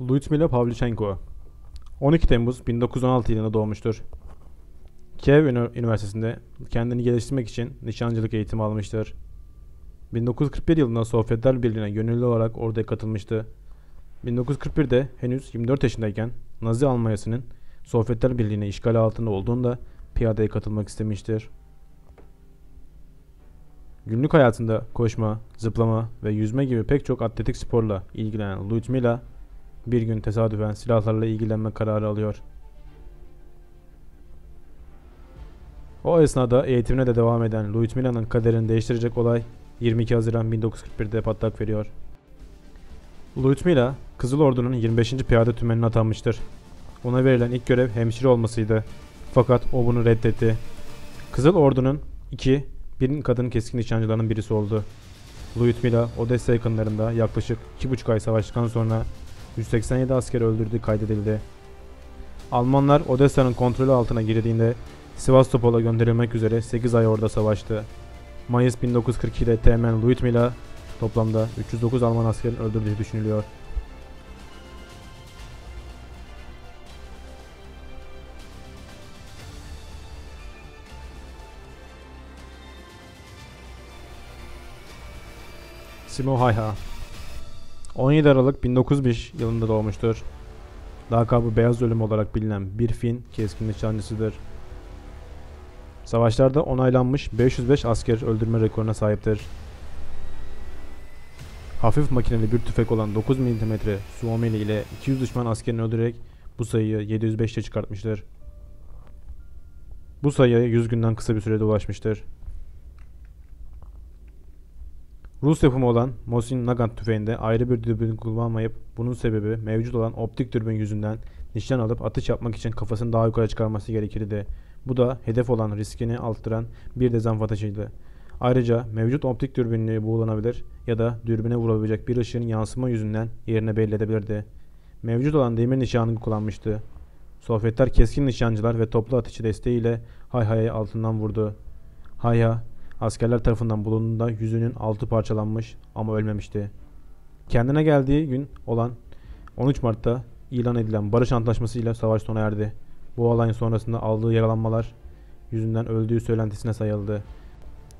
Lyudmila Pavlyuchenko 12 Temmuz 1916 yılında doğmuştur. Kiev Üniversitesi'nde kendini geliştirmek için nişancılık eğitimi almıştır. 1941 yılında Sovyetler Birliği'ne gönüllü olarak orduya katılmıştı. 1941'de henüz 24 yaşındayken Nazi Almanyası'nın Sovyetler Birliği'ne işgali altında olduğunda piyadeye katılmak istemiştir. Günlük hayatında koşma, zıplama ve yüzme gibi pek çok atletik sporla ilgilenen Lyudmila bir gün tesadüfen silahlarla ilgilenme kararı alıyor. O esnada eğitimine de devam eden Lyudmila'nın kaderini değiştirecek olay 22 Haziran 1941'de patlak veriyor. Lyudmila, Kızıl Ordu'nun 25. Piyade Tümeni'ne atanmıştır. Ona verilen ilk görev hemşire olmasıydı. Fakat o bunu reddetti. Kızıl Ordu'nun iki, bir kadın keskin nişancılarının birisi oldu. Lyudmila, Odessa yakınlarında yaklaşık 2,5 ay savaştıktan sonra 187 asker öldürdüğü kaydedildi. Almanlar Odessa'nın kontrolü altına girdiğinde Sivastopol'a gönderilmek üzere 8 ay orada savaştı. Mayıs 1942'de Teğmen Lyudmila toplamda 309 Alman askerin öldürdüğü düşünülüyor. Simo Hayha 17 Aralık 1905 yılında doğmuştur. Lakabı Beyaz Ölüm olarak bilinen bir Fin keskin nişancısıdır. Savaşlarda onaylanmış 505 asker öldürme rekoruna sahiptir. Hafif makineli bir tüfek olan 9 mm Suomeli ile 200 düşman askerini öldürerek bu sayıyı 705'e çıkartmıştır. Bu sayıya 100 günden kısa bir sürede ulaşmıştır. Rus yapımı olan Mosin Nagant tüfeğinde ayrı bir dürbün kullanmayıp bunun sebebi mevcut olan optik dürbün yüzünden nişan alıp atış yapmak için kafasını daha yukarı çıkarması gerekirdi. Bu da hedef olan riskini arttıran bir dezavantajıydı. Ayrıca mevcut optik dürbünlüğü buğulanabilir ya da dürbüne vurabilecek bir ışığın yansıma yüzünden yerini belli edebilirdi. Mevcut olan demir nişanını kullanmıştı. Sovyetler keskin nişancılar ve toplu atışı desteğiyle Hayha'yı altından vurdu. Hayha askerler tarafından bulunduğunda yüzünün altı parçalanmış ama ölmemişti. Kendine geldiği gün olan 13 Mart'ta ilan edilen barış antlaşmasıyla savaş sona erdi. Bu olayın sonrasında aldığı yaralanmalar yüzünden öldüğü söylentisine sayıldı.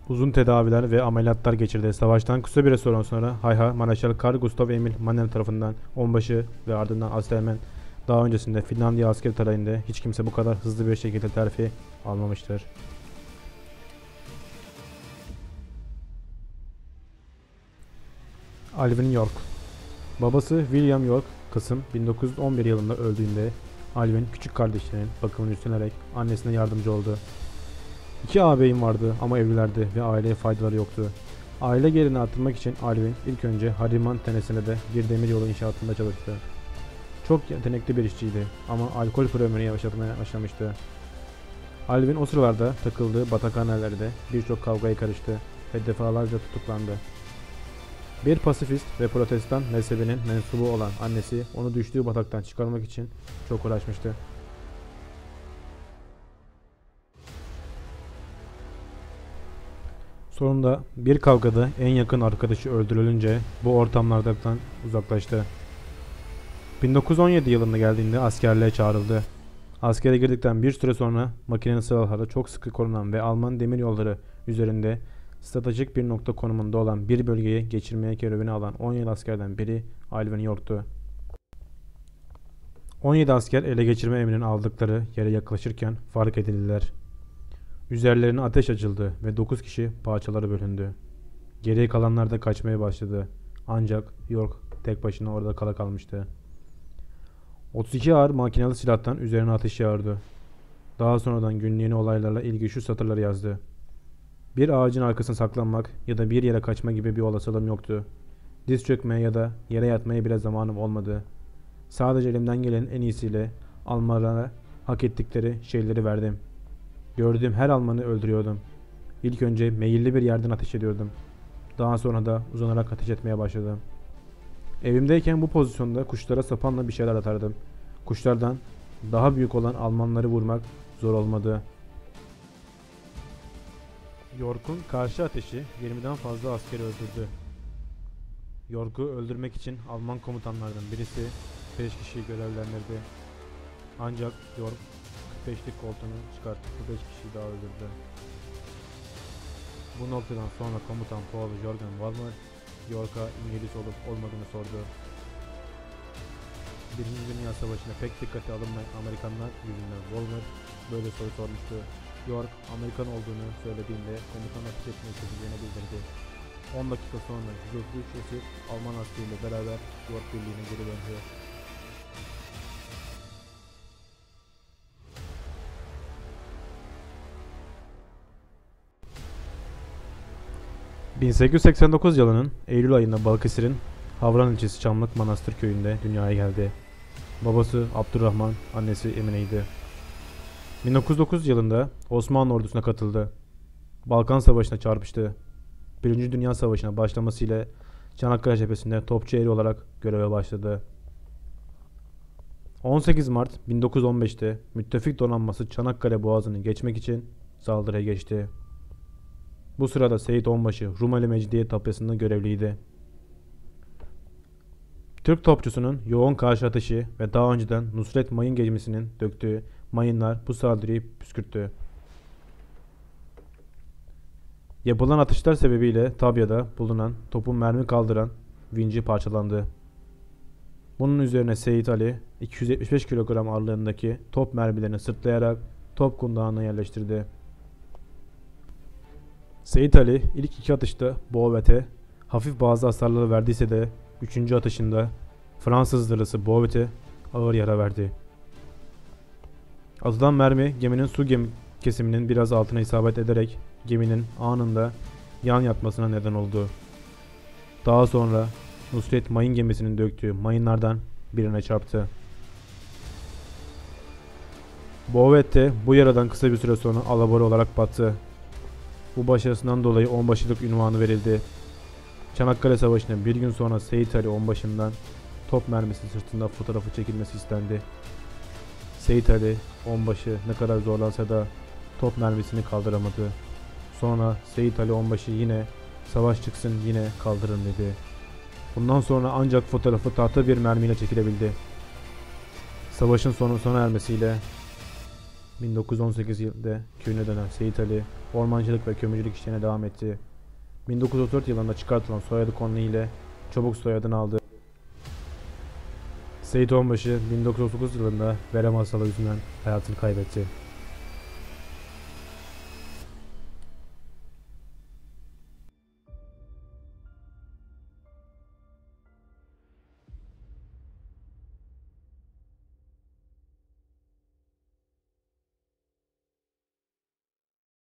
Uzun tedaviler ve ameliyatlar geçirdi. Savaştan kısa bir süre sonra Hayha, Maraşal Karl Gustav Emil Manner tarafından onbaşı ve ardından Asteğmen daha öncesinde Finlandiya asker tarayında hiç kimse bu kadar hızlı bir şekilde terfi almamıştır. Alvin York Babası William York, Kasım 1911 yılında öldüğünde Alvin küçük kardeşlerinin bakımını üstlenerek annesine yardımcı oldu. İki ağabeyim vardı ama evlilerdi ve aileye faydaları yoktu. Aile gelirini arttırmak için Alvin ilk önce Hariman tenesine de bir demiryolu inşaatında çalıştı. Çok yetenekli bir işçiydi ama alkol problemini yavaşlatmaya başlamıştı. Alvin o sıralarda takıldığı batakhanelerde birçok kavgaya karıştı ve defalarca tutuklandı. Bir pasifist ve protestan mezhebinin mensubu olan annesi onu düştüğü bataktan çıkarmak için çok uğraşmıştı. Sonunda bir kavgada en yakın arkadaşı öldürülünce bu ortamlardan uzaklaştı. 1917 yılında geldiğinde askerliğe çağrıldı. Askere girdikten bir süre sonra makineli silahlarda çok sıkı korunan ve Alman demiryolları üzerinde stratejik bir nokta konumunda olan bir bölgeyi geçirmeye görevini alan 17 askerden biri Alvin York'tu. 17 asker ele geçirme emrini aldıkları yere yaklaşırken fark edildiler. Üzerlerine ateş açıldı ve 9 kişi parçalara bölündü. Geriye kalanlar da kaçmaya başladı. Ancak York tek başına orada kala kalmıştı. 32 ağır makinalı silahtan üzerine ateş yağardı. Daha sonradan günlüğüne olaylarla ilgili şu satırları yazdı. Bir ağacın arkasına saklanmak ya da bir yere kaçma gibi bir olasılığım yoktu. Diz çökmeye ya da yere yatmaya bile zamanım olmadı. Sadece elimden gelen en iyisiyle Almanlara hak ettikleri şeyleri verdim. Gördüğüm her Almanı öldürüyordum. İlk önce meyilli bir yerden ateş ediyordum. Daha sonra da uzanarak ateş etmeye başladım. Evimdeyken bu pozisyonda kuşlara sapanla bir şeyler atardım. Kuşlardan daha büyük olan Almanları vurmak zor olmadı. York'un karşı ateşi 20'den fazla askeri öldürdü. York'u öldürmek için Alman komutanlardan birisi 5 kişiyi görevlendirdi. Ancak York 45'lik koltuğunu çıkartıp bu 5 kişiyi daha öldürdü. Bu noktadan sonra komutan Paul Jorgen Walmer York'a İngiliz olup olmadığını sordu. Birinci Dünya Savaşı'na pek dikkate alınmayan Amerikanlar yüzünden Walmer böyle soru sormuştu. York Amerikan olduğunu söylediğinde komutan ateş etmeyi çekeceğini bildirdi. 10 dakika sonra 133 esir Alman askeriyle beraber York Birliği'ne geri döndü. ...1889 yılının Eylül ayında Balıkesir'in Havran ilçesi Çamlık Manastır köyünde dünyaya geldi. Babası Abdurrahman, annesi Emine'ydi. 1909 yılında Osmanlı ordusuna katıldı. Balkan Savaşı'na çarpıştı. Birinci Dünya Savaşı'na başlamasıyla Çanakkale cephesinde topçu eri olarak göreve başladı. 18 Mart 1915'te müttefik donanması Çanakkale Boğazı'nı geçmek için saldırıya geçti. Bu sırada Seyit Onbaşı Rumeli Mecidiye tapyasında görevliydi. Türk topçusunun yoğun karşı ateşi ve daha önceden Nusret Mayın gemisinin döktüğü mayınlar bu saldırıyı püskürttü. Yapılan atışlar sebebiyle tabyada bulunan topun mermi kaldıran vinci parçalandı. Bunun üzerine Seyit Ali 275 kilogram ağırlığındaki top mermilerini sırtlayarak top kundağına yerleştirdi. Seyit Ali ilk iki atışta Bovet'e hafif bazı hasarlar verdiyse de üçüncü atışında Fransız zırhlısı Bovet'e ağır yara verdi. Atılan mermi geminin su gemi kesiminin biraz altına isabet ederek geminin anında yan yatmasına neden oldu. Daha sonra Nusret mayın gemisinin döktüğü mayınlardan birine çarptı. Bovet de bu yaradan kısa bir süre sonra alabora olarak battı. Bu başarısından dolayı onbaşılık ünvanı verildi. Çanakkale Savaşı'nda bir gün sonra Seyit Ali onbaşından top mermisi sırtında fotoğrafı çekilmesi istendi. Seyit Ali onbaşı ne kadar zorlansa da top mermisini kaldıramadı. Sonra Seyit Ali onbaşı yine savaş çıksın yine kaldırın dedi. Bundan sonra ancak fotoğrafı tahta bir mermiyle çekilebildi. Savaşın sonu sona ermesiyle 1918 yılında köyüne dönen Seyit Ali ormancılık ve kömürcülük işlerine devam etti. 1934 yılında çıkartılan soyadı konu ile çabuk soyadını aldı. Seyit Onbaşı 1939 yılında verem hastalığı yüzünden hayatını kaybetti.